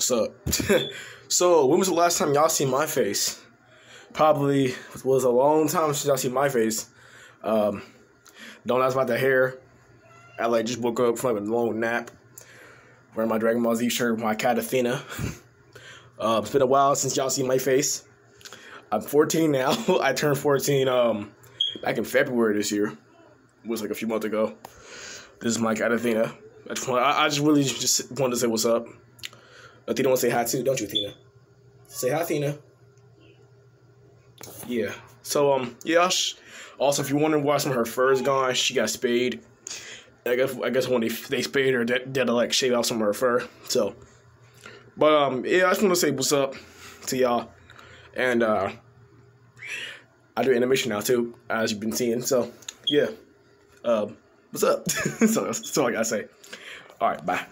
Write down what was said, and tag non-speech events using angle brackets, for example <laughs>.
What's up? <laughs> so, when was the last time y'all seen my face? Probably was a long time since y'all seen my face. Um, don't ask about the hair. I like just woke up from a long nap. Wearing my Dragon Ball Z shirt with my cat Athena. <laughs> Uh, it's been a while since y'all seen my face. I'm 14 now. <laughs> I turned 14 um back in February this year. It was like a few months ago. This is my cat Athena. I just, want, I, I just really just wanted to say what's up. Athena want to say hi too, don't you, Athena? Say hi, Athena. Yeah. So um yeah. Also, if you're wondering why some of her fur is gone, she got spayed. I guess I guess when they they spayed her, they, had to like shave out some of her fur. So, but um yeah, I just want to say what's up to y'all, and uh I do animation now too, as you've been seeing. So yeah, um, what's up? so <laughs> that's all I gotta say. All right, bye.